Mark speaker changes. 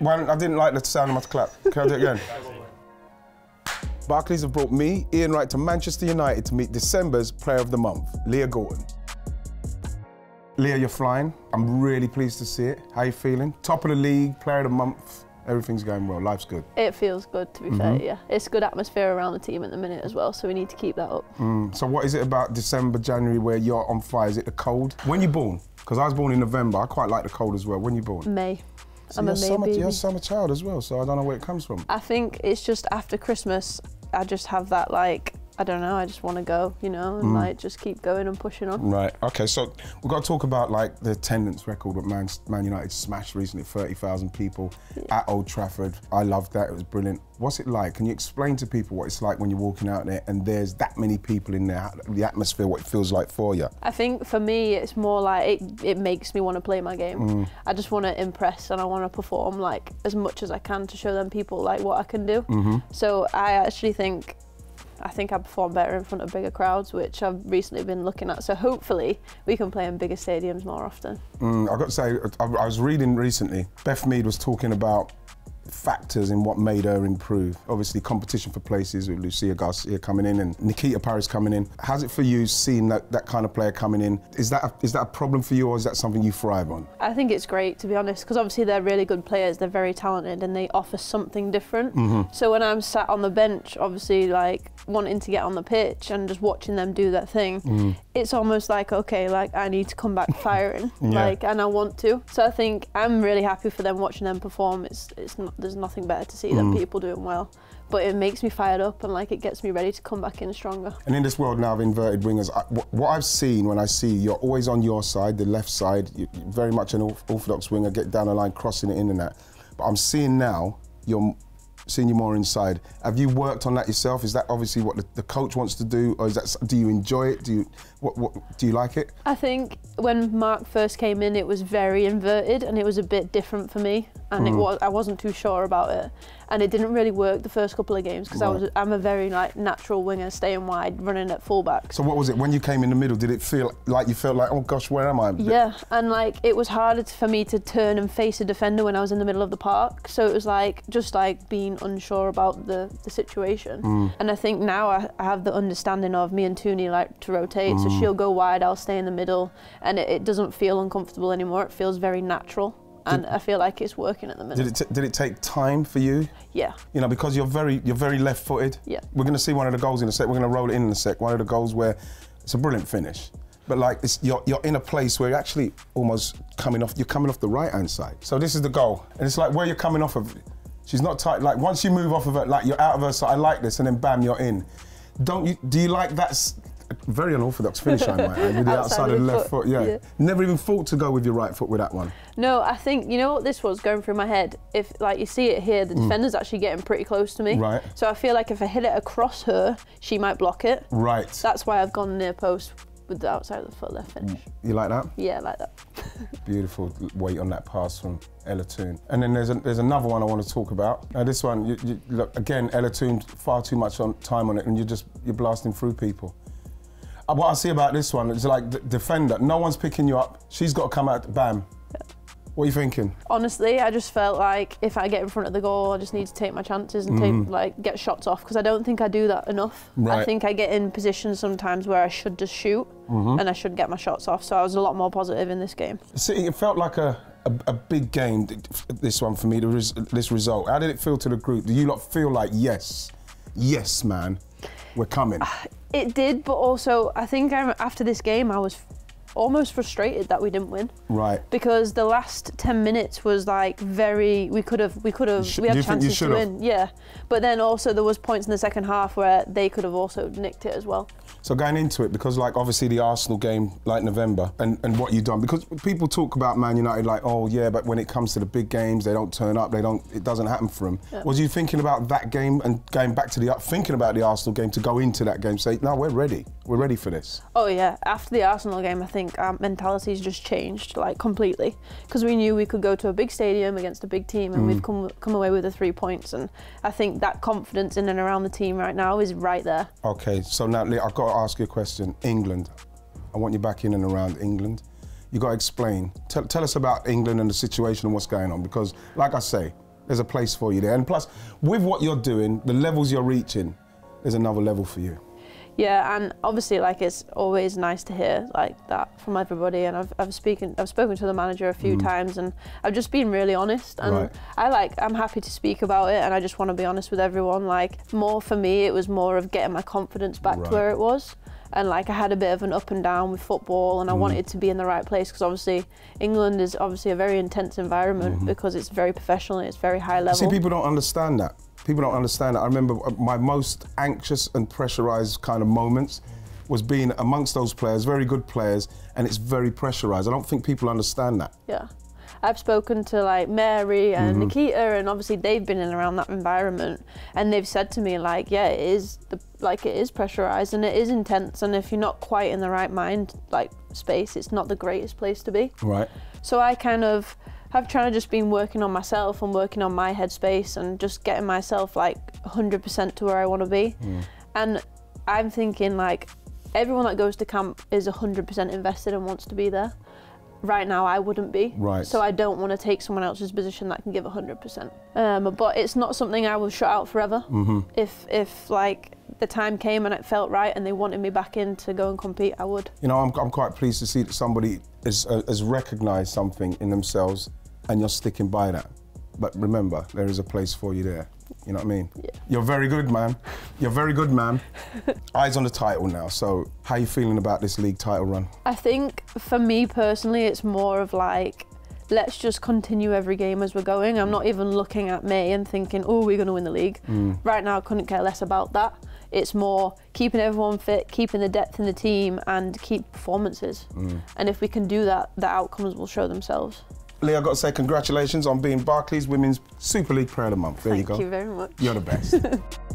Speaker 1: Well, I didn't like the sound of my clap. Can I do it again? Barclays have brought me, Ian Wright, to Manchester United to meet December's Player of the Month, Leah Galton. Leah, you're flying. I'm really pleased to see it. How you feeling? Top of the league, Player of the Month. Everything's going well. Life's good.
Speaker 2: It feels good, to be
Speaker 1: Mm-hmm.
Speaker 2: fair, yeah. It's good atmosphere around the team at the minute as well, so we need to keep that up.
Speaker 1: Mm. So what is it about December, January where you're on fire? Is it the cold? When you born? Because I was born in November. I quite like the cold as well. When you born?
Speaker 2: May.
Speaker 1: So
Speaker 2: I'm
Speaker 1: you're,
Speaker 2: a
Speaker 1: summer,
Speaker 2: baby.
Speaker 1: you're a summer child as well, so I don't know where it comes from.
Speaker 2: I think it's just after Christmas, I just have that, like, I don't know, I just want to go, you know,
Speaker 1: Mm.
Speaker 2: and like just keep going and pushing on.
Speaker 1: Right. Okay. So we've got to talk about like the attendance record that Man, Man United smashed recently. Thirty thousand people at Old Trafford. I loved that. It was brilliant. What's it like? Can you explain to people what it's like when you're walking out there and there's that many people in there? The atmosphere, what it feels like for you.
Speaker 2: I think for me, it's more like it, it makes me want to play my game.
Speaker 1: Mm.
Speaker 2: I just want to impress and I want to perform like as much as I can to show them people like what I can do.
Speaker 1: Mm-hmm.
Speaker 2: So I actually think I think I perform better in front of bigger crowds, which I've recently been looking at. So hopefully we can play in bigger stadiums more often.
Speaker 1: Mm, I've got to say, I, I was reading recently. Beth Mead was talking about factors in what made her improve. Obviously, competition for places with Lucia Garcia coming in and Nikita Parris coming in. How's it for you seeing that, that kind of player coming in? Is that a, is that a problem for you, or is that something you thrive on?
Speaker 2: I think it's great to be honest, because obviously they're really good players. They're very talented and they offer something different.
Speaker 1: Mm-hmm.
Speaker 2: So when I'm sat on the bench, obviously like wanting to get on the pitch and just watching them do their thing,
Speaker 1: Mm.
Speaker 2: It's almost like okay, like I need to come back firing,
Speaker 1: Yeah.
Speaker 2: like and I want to. So I think I'm really happy for them watching them perform. It's it's not there's nothing better to see
Speaker 1: Mm.
Speaker 2: than people doing well. But it makes me fired up and like it gets me ready to come back in stronger.
Speaker 1: And in this world now of inverted wingers, I, what, I've seen when I see you're always on your side, the left side, you're very much an orthodox winger, get down the line, crossing it in and that. But I'm seeing now you're seeing you more inside. Have you worked on that yourself? Is that obviously what the, the coach wants to do, or is that do you enjoy it? Do you what, what do you like it?
Speaker 2: I think when Marc first came in, it was very inverted and it was a bit different for me, and
Speaker 1: Mm.
Speaker 2: it was I wasn't too sure about it, and it didn't really work the first couple of games because I was I'm a very like natural winger, staying wide, running at fullback.
Speaker 1: So what was it when you came in the middle? Did it feel like you felt like oh gosh, where am I?
Speaker 2: Yeah, and like it was harder for me to turn and face a defender when I was in the middle of the park. So it was like just like being unsure about the, the situation.
Speaker 1: Mm.
Speaker 2: And I think now I, I have the understanding of me and Tooney like to rotate.
Speaker 1: Mm.
Speaker 2: So she'll go wide, I'll stay in the middle, and it, it doesn't feel uncomfortable anymore. It feels very natural, and I feel like it's working at the minute.
Speaker 1: Did it t- did it take time for you?
Speaker 2: yeah.
Speaker 1: You know, because you're very you're very left-footed.
Speaker 2: Yeah.
Speaker 1: We're going to see one of the goals in a sec. We're going to roll it in in a sec. One of the goals where it's a brilliant finish, but like it's, you're you're in a place where you're actually almost coming off. You're coming off the right-hand side. So this is the goal, and it's like where you're coming off of. She's not tight. Like once you move off of it, like you're out of her side. I like this, and then bam, you're in. Don't you? Do you like that? Very unorthodox finish, I might add, with the outside, of the left foot. Yeah.
Speaker 2: yeah.
Speaker 1: Never even thought to go with your right foot with that one.
Speaker 2: No, I think you know what this was going through my head. If like you see it here, the defender's actually getting pretty close to me.
Speaker 1: Mm. Right.
Speaker 2: So I feel like if I hit it across her, she might block it.
Speaker 1: Right.
Speaker 2: That's why I've gone near post with the outside of the foot left finish.
Speaker 1: You like that?
Speaker 2: Yeah, like that.
Speaker 1: Beautiful weight on that pass from Ella Toone. And then there's, a, there's another one I want to talk about. Now this one, you, you, look again, Ella Toone, far too much on, time on it, and you're just you're blasting through people. What I see about this one is like defender. No one's picking you up. She's got to come out. Bam. What are you thinking?
Speaker 2: Honestly, I just felt like if I get in front of the goal, I just need to take my chances and take like get shots off because I don't think I do that enough. Right. I
Speaker 1: Mm-hmm.
Speaker 2: Think I get in positions sometimes where I should just shoot
Speaker 1: Mm-hmm.
Speaker 2: and I should get my shots off. So I was a lot more positive in this game.
Speaker 1: It felt like a, a, a big game. This one for me, the res, this result. How did it feel to the group? Do you lot feel like yes, yes, man, we're coming?
Speaker 2: It did, but also I think after this game I was almost frustrated that we didn't win.
Speaker 1: right.
Speaker 2: because the last 10 minutes was like very we could have we could have
Speaker 1: sh-
Speaker 2: we had
Speaker 1: you think you
Speaker 2: chances to win yeah but then also there was points in the second half where they could have also nicked it as well
Speaker 1: So going into it, because like obviously the Arsenal game, like November, and, and what you've done, because people talk about Man United like, oh yeah, but when it comes to the big games, they don't turn up, they don't, it doesn't happen for them. Was you thinking about that game and going back to the, thinking about the Arsenal game to go into that game, say, no, we're ready, we're ready for this.
Speaker 2: oh yeah after the arsenal game i think our mentality's just changed like completely because we knew we could go to a big stadium against a big team and we've mm. come come away with the three points and i think that confidence in and around the team right now is right there
Speaker 1: Okay, so now Lee, I've got to ask you a question. England, I want you back in and around England. you got to explain. Tell, tell us about England and the situation and what's going on because, like I say, there's a place for you there. And plus, with what you're doing, the levels you're reaching, there's another level for you.
Speaker 2: Yeah, and obviously, like it's always nice to hear like that from everybody. And I've I've speaking I've spoken to the manager a few mm. times, and I've just been really honest. And right. I like I'm happy to speak about it, and I just want to be honest with everyone. Like more for me, it was more of getting my confidence back right. to where it was. And like I had a bit of an up and down with football, and I mm. wanted to be in the right place because obviously England is obviously a very intense environment mm -hmm. because it's very professional, and it's very high level.
Speaker 1: See, people don't understand that people don't understand it. I remember uh, my most anxious and pressurized kind of moments was being amongst those players, very good players, and it's very pressurized. I don't think people understand that.
Speaker 2: Yeah. I've spoken to like Mary and mm -hmm. Nikita, and obviously they've been in around that environment, and they've said to me like, yeah, it is the like it is pressurized and it is intense, and if you're not quite in the right mind like space, it's not the greatest place to be.
Speaker 1: Right.
Speaker 2: So I kind of I've kind of just been working on myself and working on my headspace and just getting myself like 100% to where I want to be. Mm. And I'm thinking like everyone that goes to camp is 100% invested and wants to be there. Right now, I wouldn't be.
Speaker 1: Right.
Speaker 2: So I don't want to take someone else's position that can give 100%. Um, but it's not something I will shut out forever. Mm -hmm. If if like the time came and it felt right and they wanted me back in to go and compete, I would.
Speaker 1: You know, I'm, I'm quite pleased to see that somebody has, uh, has recognised something in themselves and you're sticking by that. But remember, there is a place for you there. You know what I mean?
Speaker 2: Yeah.
Speaker 1: You're very good, man. You're very good, man. Eyes on the title now. So, how are you feeling about this league title run?
Speaker 2: I think for me personally, it's more of like, let's just continue every game as we're going. I'm not even looking at May and thinking, oh, we're going to win the league. Mm. Right now, I couldn't care less about that. It's more keeping everyone fit, keeping the depth in the team, and keep performances. Mm. And if we can do that, the outcomes will show themselves.
Speaker 1: Lee, I've got to say congratulations on being Barclays Women's Super League Player of the Month. There
Speaker 2: Thank
Speaker 1: you go.
Speaker 2: Thank you very much.
Speaker 1: You're the best.